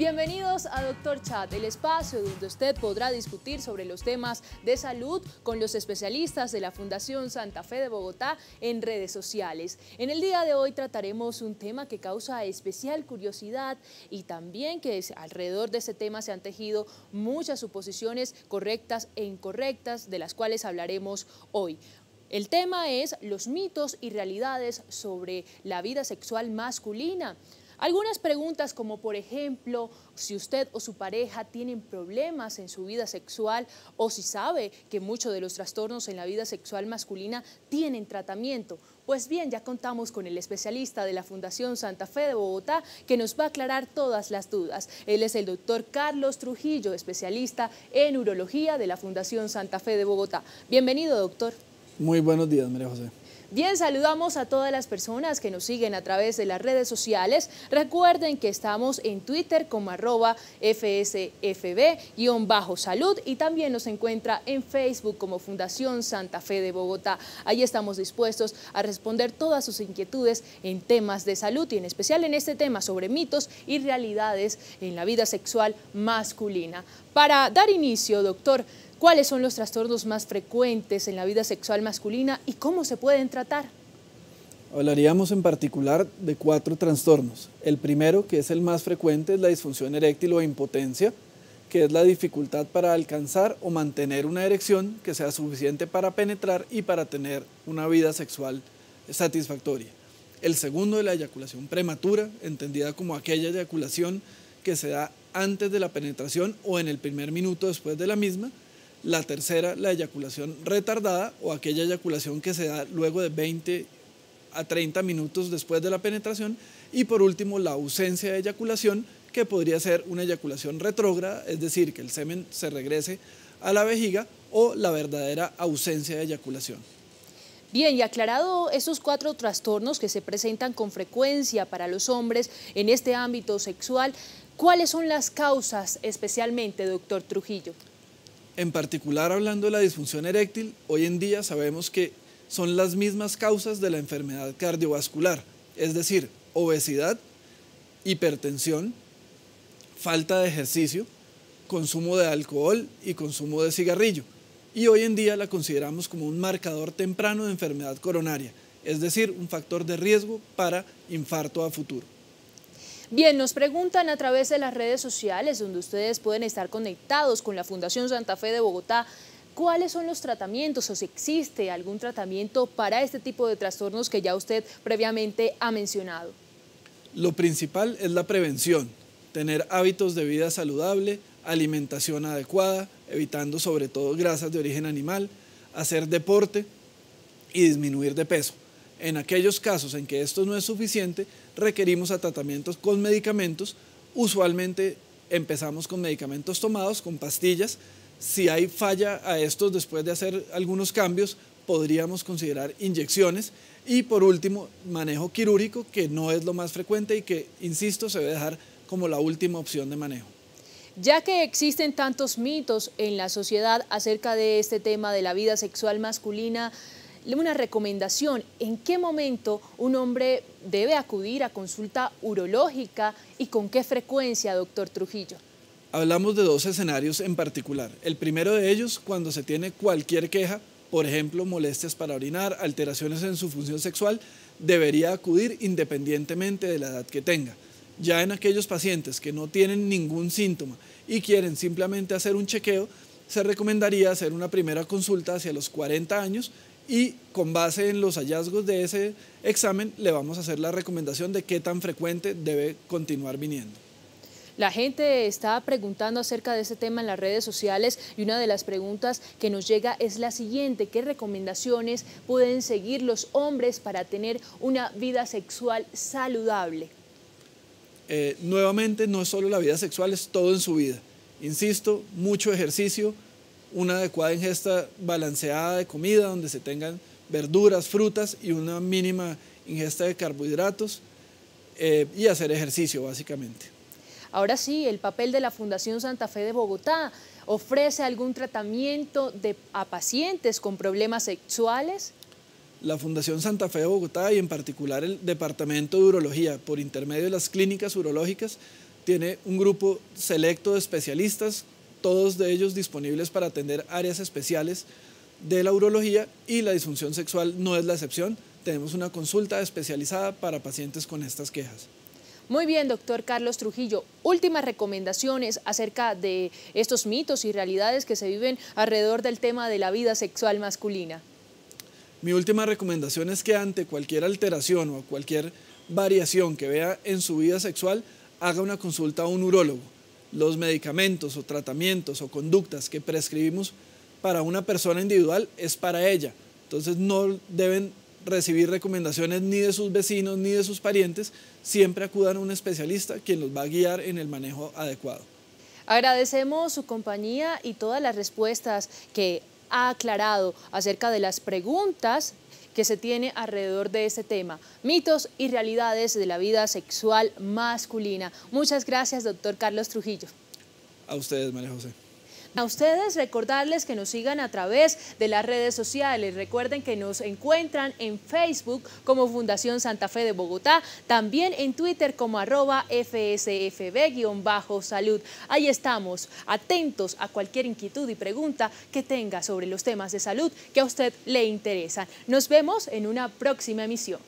Bienvenidos a Doctor Chat, el espacio donde usted podrá discutir sobre los temas de salud con los especialistas de la Fundación Santa Fe de Bogotá en redes sociales. En el día de hoy trataremos un tema que causa especial curiosidad y también que alrededor de ese tema se han tejido muchas suposiciones correctas e incorrectas de las cuales hablaremos hoy. El tema es los mitos y realidades sobre la vida sexual masculina. Algunas preguntas como por ejemplo, si usted o su pareja tienen problemas en su vida sexual o si sabe que muchos de los trastornos en la vida sexual masculina tienen tratamiento. Pues bien, ya contamos con el especialista de la Fundación Santa Fe de Bogotá que nos va a aclarar todas las dudas. Él es el doctor Carlos Trujillo, especialista en urología de la Fundación Santa Fe de Bogotá. Bienvenido, doctor. Muy buenos días, María José. Bien, saludamos a todas las personas que nos siguen a través de las redes sociales. Recuerden que estamos en Twitter como arroba FSFB-salud y también nos encuentra en Facebook como Fundación Santa Fe de Bogotá. Ahí estamos dispuestos a responder todas sus inquietudes en temas de salud y en especial en este tema sobre mitos y realidades en la vida sexual masculina. Para dar inicio, doctor, cuáles son los trastornos más frecuentes en la vida sexual masculina y cómo se pueden tratar. Hablaríamos en particular de cuatro trastornos. El primero, que es el más frecuente, es la disfunción eréctil o impotencia, que es la dificultad para alcanzar o mantener una erección que sea suficiente para penetrar y para tener una vida sexual satisfactoria. El segundo es la eyaculación prematura, entendida como aquella eyaculación que se da antes de la penetración o en el primer minuto después de la misma. La tercera, la eyaculación retardada o aquella eyaculación que se da luego de 20 a 30 minutos después de la penetración. Y por último, la ausencia de eyaculación, que podría ser una eyaculación retrógrada, es decir, que el semen se regrese a la vejiga o la verdadera ausencia de eyaculación. Bien, y aclarado esos cuatro trastornos que se presentan con frecuencia para los hombres en este ámbito sexual, ¿cuáles son las causas especialmente, doctor Trujillo? En particular, hablando de la disfunción eréctil, hoy en día sabemos que son las mismas causas de la enfermedad cardiovascular, es decir, obesidad, hipertensión, falta de ejercicio, consumo de alcohol y consumo de cigarrillo. Y hoy en día la consideramos como un marcador temprano de enfermedad coronaria, es decir, un factor de riesgo para infarto a futuro. Bien, nos preguntan a través de las redes sociales, donde ustedes pueden estar conectados con la Fundación Santa Fe de Bogotá, cuáles son los tratamientos o si existe algún tratamiento para este tipo de trastornos que ya usted previamente ha mencionado. Lo principal es la prevención, tener hábitos de vida saludable, alimentación adecuada, evitando sobre todo grasas de origen animal, hacer deporte y disminuir de peso. En aquellos casos en que esto no es suficiente, requerimos tratamientos con medicamentos. Usualmente empezamos con medicamentos tomados, con pastillas. Si hay falla a estos después de hacer algunos cambios, podríamos considerar inyecciones. Y por último, manejo quirúrgico, que no es lo más frecuente y que, insisto, se debe dejar como la última opción de manejo. Ya que existen tantos mitos en la sociedad acerca de este tema de la vida sexual masculina, una recomendación, ¿en qué momento un hombre debe acudir a consulta urológica y con qué frecuencia, doctor Trujillo? Hablamos de dos escenarios en particular. El primero de ellos, cuando se tiene cualquier queja, por ejemplo, molestias para orinar, alteraciones en su función sexual, debería acudir independientemente de la edad que tenga. Ya en aquellos pacientes que no tienen ningún síntoma y quieren simplemente hacer un chequeo, se recomendaría hacer una primera consulta hacia los 40 años y con base en los hallazgos de ese examen le vamos a hacer la recomendación de qué tan frecuente debe continuar viniendo. La gente está preguntando acerca de ese tema en las redes sociales y una de las preguntas que nos llega es la siguiente, ¿qué recomendaciones pueden seguir los hombres para tener una vida sexual saludable? Eh, nuevamente, no es solo la vida sexual, es todo en su vida. Insisto, mucho ejercicio, una adecuada ingesta balanceada de comida, donde se tengan verduras, frutas y una mínima ingesta de carbohidratos eh, y hacer ejercicio básicamente. Ahora sí, el papel de la Fundación Santa Fe de Bogotá ofrece algún tratamiento de, a pacientes con problemas sexuales. La Fundación Santa Fe de Bogotá y en particular el Departamento de Urología, por intermedio de las clínicas urológicas, tiene un grupo selecto de especialistas, todos de ellos disponibles para atender áreas especiales de la urología y la disfunción sexual no es la excepción. Tenemos una consulta especializada para pacientes con estas quejas. Muy bien, doctor Carlos Trujillo. Últimas recomendaciones acerca de estos mitos y realidades que se viven alrededor del tema de la vida sexual masculina. Mi última recomendación es que ante cualquier alteración o cualquier variación que vea en su vida sexual, haga una consulta a un urólogo. Los medicamentos o tratamientos o conductas que prescribimos para una persona individual es para ella. Entonces no deben recibir recomendaciones ni de sus vecinos ni de sus parientes, siempre acudan a un especialista quien los va a guiar en el manejo adecuado. Agradecemos su compañía y todas las respuestas que ha aclarado acerca de las preguntas que se tiene alrededor de este tema, mitos y realidades de la vida sexual masculina. Muchas gracias, doctor Carlos Trujillo. A ustedes, María José. A ustedes recordarles que nos sigan a través de las redes sociales. Recuerden que nos encuentran en Facebook como Fundación Santa Fe de Bogotá, también en Twitter como arroba FSFB-salud. Ahí estamos, atentos a cualquier inquietud y pregunta que tenga sobre los temas de salud que a usted le interesan. Nos vemos en una próxima emisión.